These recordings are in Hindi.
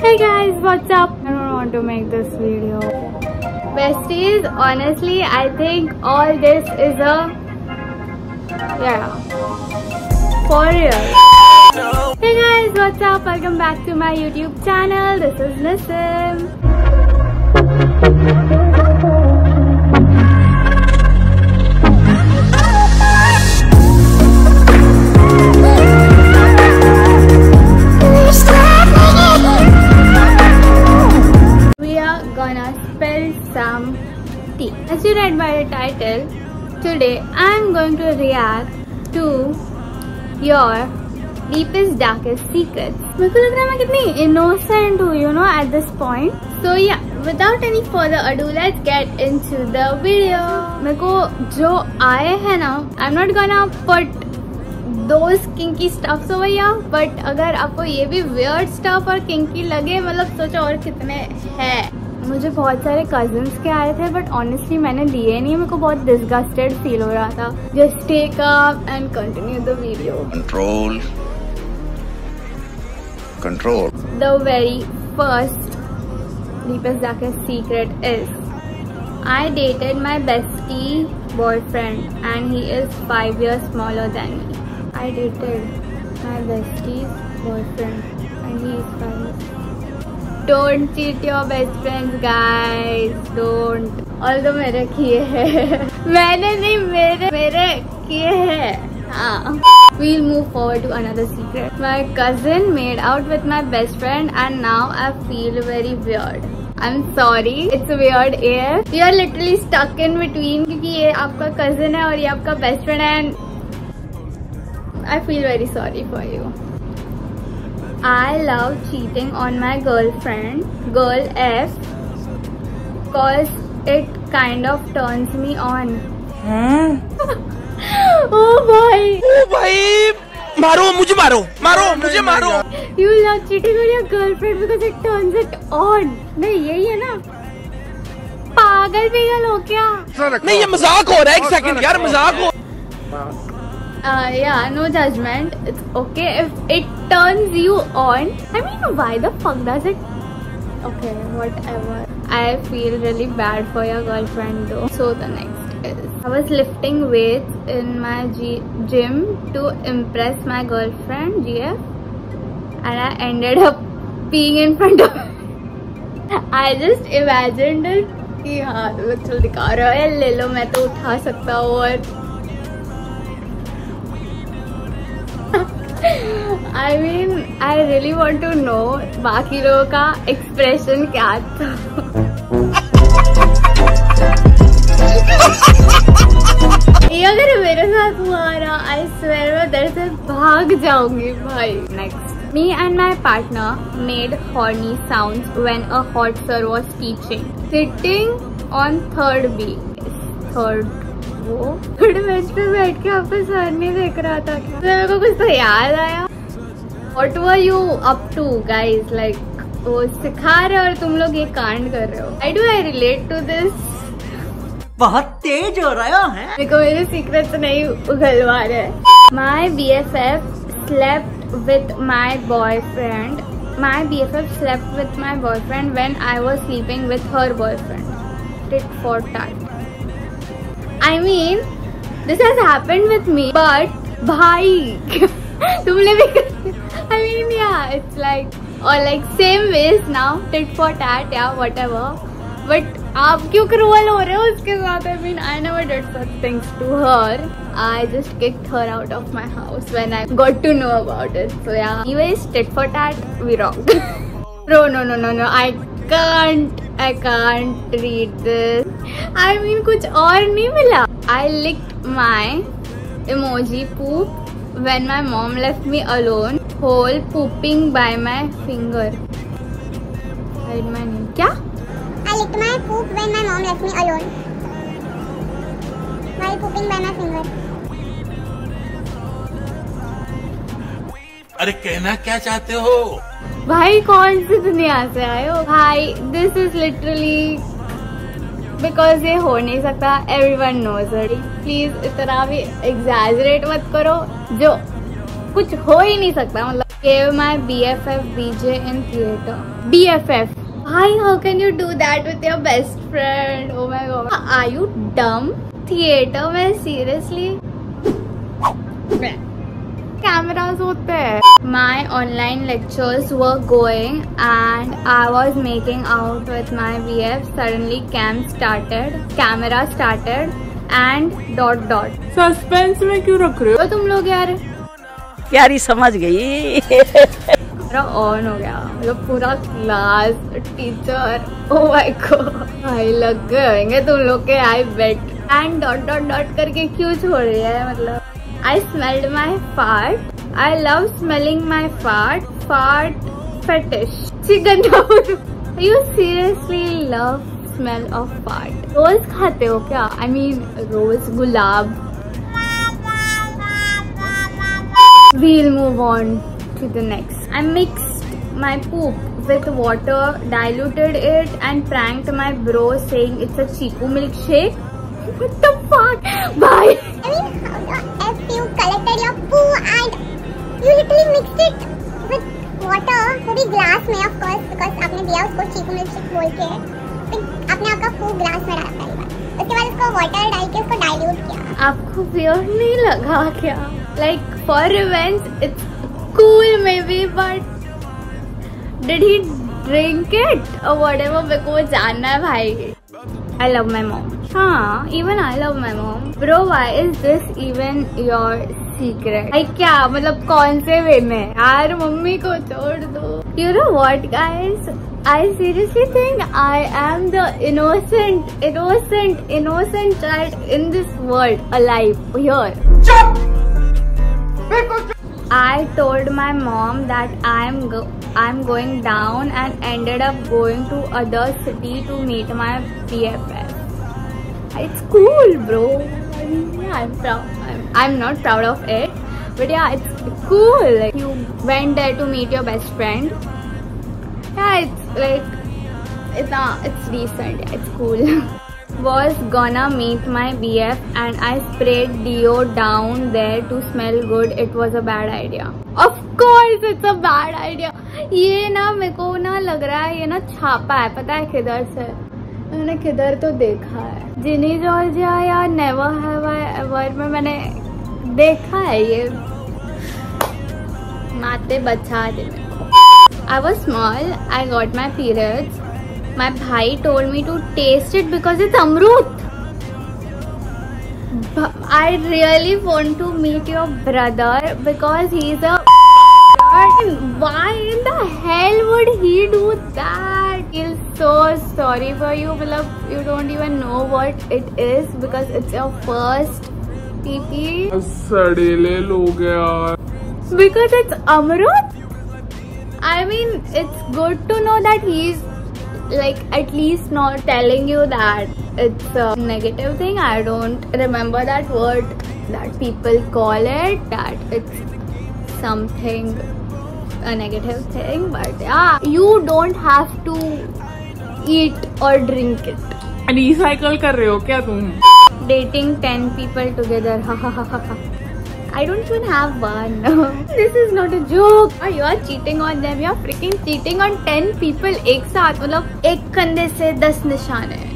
Hey guys, what's up? I don't want to make this video. Besties, honestly, I think all this is a yeah for real. Hey guys, what's up? Welcome back to my YouTube channel. This is Nissim. Title, today I'm going to react to your deepest darkest secrets. मेरे को लग रहा है मैं कितनी innocent हूँ you know at this point. So yeah, without any further ado, let's get into the video. मेरे को जो आए हैं ना, I'm not gonna put those kinky stuffs हो भैया बट अगर आपको ये भी वियर्ड स्टफ़ और किंकी लगे मतलब सोचो और कितने हैं मुझे बहुत सारे कजन्स के आए थे बट ऑनेस्टली मैंने लिए नहीं। मेरे को बहुत डिस्गस्टेड फील हो रहा था। Just take up and continue the video control control the very first deepest जाकर secret is I dated my bestie boyfriend and he is five years smaller than me I dated my bestie boyfriend and he is five Don't cheat your best friends guys. Don't. Although मेरे किए हैं मैंने नहीं मेरे मेरे किए हैं हाँ We'll move forward to another secret. My cousin made out with my best friend and now I feel very weird. I'm sorry, it's weird AF. We are literally stuck in between क्योंकि ये आपका cousin है और ये आपका best friend है and I feel very sorry for you. I love cheating on my girlfriend, girl F, cause it kind of turns me on. oh boy! ओ भाई मारो मुझे मारो मारो मुझे मारो You love cheating on your girlfriend because it turns it on. नहीं यही है ना पागल पिगल हो क्या नहीं ये मज़ाक हो रहा है एक सेकंड यार मज़ाक हो uh, yeah no judgment it's okay if it turns you on I mean why the fuck does it okay whatever I feel really bad for your girlfriend though so the next is I was lifting weights in my G gym to impress my girlfriend GF and I ended up peeing in front of I just imagined it कि हाँ तो चल दिखा रहा है ले लो मैं तो उठा सकता हूँ और I mean I really want to know बाकी लोगों का एक्सप्रेशन क्या था? ये अगर मेरे साथ हुआ रहा आई स्वेर मैं दर से भाग जाऊँगी, भाई। Next me and my partner made horny sound when a hot sir was teaching sitting on third B third वो। थर्ड बेंच पे बैठ के आपको सर नहीं देख रहा था क्या? तो मेरे को कुछ तो याद आया। What were you up to guys like वो सिखा रहे हो और तुम लोग ये कांड कर रहे हो। I do I relate to this बहुत तेज हो रहा है। मेरे को मेरे सीक्रेट नहीं उगलवा रहे। My B F F slept with my boyfriend my B F F slept with my boyfriend when I was sleeping with her I mean, this has happened with me, but भाई तुमने भी I mean yeah, it's like or like same ways now tit for tat yeah whatever. But आप क्यों क्रूअल हो रहे हो उसके साथ I mean I never did such things to her. I just kicked her out of my house when I got to know about it. So yeah. Anyways, tit for tat, we wrong. no, no, no, no, no. I can't. I can't read this. I mean कुछ और नहीं मिला. I licked my emoji poop when my mom left me alone. Whole pooping by my finger. Write my name. क्या? I licked my poop when my mom left me alone. While pooping by my finger. अरे कहना क्या चाहते हो भाई, कौन सी दुनिया से आए हो? भाई दिस इज़ लिटरली बिकॉज़ ये हो नहीं सकता. एवरी वन नोज़ प्लीज़ इतना भी एग्जेजरेट मत करो. जो कुछ हो ही नहीं सकता मतलब केव my B F F BJ in theatre B F F hi how can you do that with your best friend oh my god I you dumb theatre में सीरियसली कैमराज होते हैं My online lectures were going and I was making out with my BF. Suddenly cam started, camera started and dot dot. Suspense में क्यों रख रहे हो? तुम लोग यार। प्यारी समझ गई। पूरा ऑन हो गया। मतलब पूरा class teacher oh my God भाई लग गए होंगे तुम लोग के I bet and dot dot dot करके क्यों छोड़ रही है मतलब? I smelled my Fart I love smelling my fart fart fetish chicken you seriously love smell of fart रोज खाते हो क्या I mean rose gulab We'll move on to the next. I mixed my poop with water, diluted it and pranked my bro saying it's a Chiku milkshake. What the fuck? Bye. I mean, how the F you collected your poo and you literally mixed it with water, वो भी ग्लास में of course because आपने दिया उसको चीकू मिल्कशेक बोल के फिर आपने आपका पू ग्लास में डाला पहली बार उसके बाद उसको वाटर डाल के उसको डाइल्यूट किया आपको weird नहीं लगा क्या? Like for revenge, it's cool maybe, but did he drink it or whatever? मेरे को जानना है भाई. I love my mom. हाँ, even I love my mom. Bro, why is this even your secret? Like क्या मतलब कौन से वे में यार मम्मी को छोड़ दो. You know what, guys? I seriously think I am the innocent, innocent, innocent child in this world alive here. I told my mom that I'm go I'm going down and ended up going to other city to meet my BFF. It's cool, bro. I mean, yeah, I'm proud. I'm, I'm not proud of it, but yeah, it's cool. Like, you went there to meet your best friend. Yeah, it's like it's uh, it's decent. Yeah, it's cool. was gonna meet my BF and I sprayed Dio down there to smell good. It was a bad idea. Of course it's a bad idea. ये ना मेरे को ना लग रहा है ये ना छापा है पता है किधर से मैंने किधर तो देखा है। जिनी जॉर्जिया या नेवर हैव आई एवर में मैंने देखा है ये। माते बचा दे। I was small I got my periods my भाई told me to taste it because it's अमरूद। I really want to meet your brother because he is a why in the hell would he do that? Feel so sorry for you, Bilab. You don't even know what it is because it's your first PP. सड़ेले लोग यार Because it's Amrut. I mean, it's good to know that he's like at least not telling you that it's a negative thing i don't remember that word that people call it that it's something a negative thing but yeah you don't have to eat or drink it recycle कर रहे हो क्या तुम dating 10 people together ha ha ha ha ha I don't even have one. this is not a joke. Or you are cheating on them. You are freaking cheating on 10 people एक साथ मतलब एक कंधे से 10 निशान है.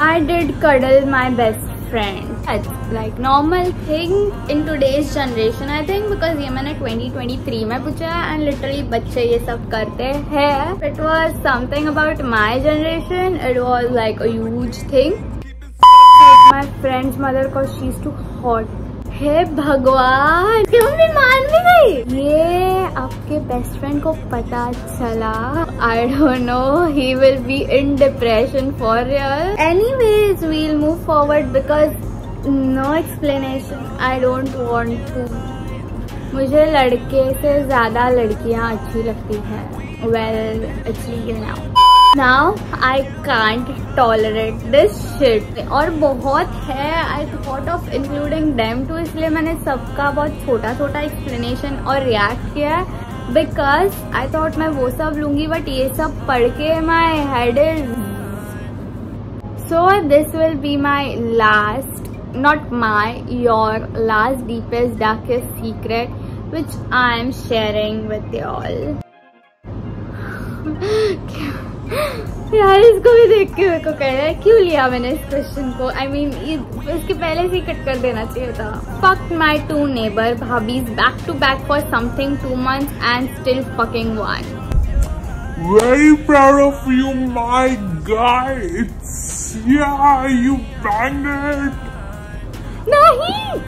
I did cuddle my best friend. Like normal thing in today's generation I think because ये मैंने 2023 में पूछा है एंड लिटरली बच्चे ये सब करते हैं। It was something about my generation it was like a thing my friends mother को शीज टू हॉट हे भगवान! क्यों मैं मान ली गई ये आपके बेस्ट फ्रेंड को पता चला? I don't know he will be in depression for real anyways we'll move forward because no explanation I don't want to मुझे लड़के से ज़्यादा लड़कियाँ अच्छी लगती हैं। Well legal now now I can't tolerate this shit और बहुत है I thought of including them too इसलिए मैंने सबका बहुत छोटा छोटा एक्सप्लेनेशन और रिएक्ट किया है। बिकॉज़ आई थॉट मैं वो सब लूँगी बट ये सब पढ़ के my head is so this will be my last not my your last deepest darkest secret which I am sharing with y'all. यार इसको भी देख के मेरे को कह रहा है क्यों लिया मैंने इस क्वेश्चन को आई I मीन mean, इसके पहले से ही कट कर देना चाहिए था fuck my two neighbour भाभीज back to back for something two months and still fucking one Very proud of you, my guy. It's yeah, you banged it. नहीं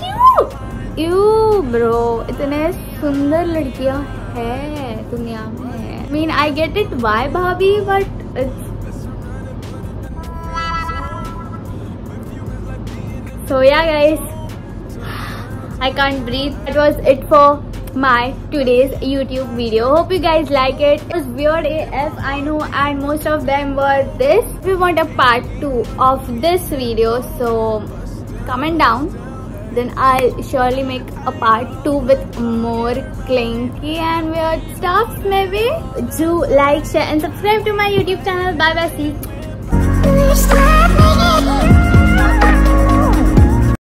क्यों यू ब्रो इतने सुंदर लड़कियाँ है दुनिया में mean I get it why bhabhi but it's So yeah guys, I can't breathe. That was it for my today's YouTube video. Hope you guys like it. It was weird AF I know and most of them were this. You want a part 2 of this video so comment down then I'll surely make a part 2 with more clinky and weird stuff maybe. Do like, share and subscribe to my YouTube channel. Bye bye. See.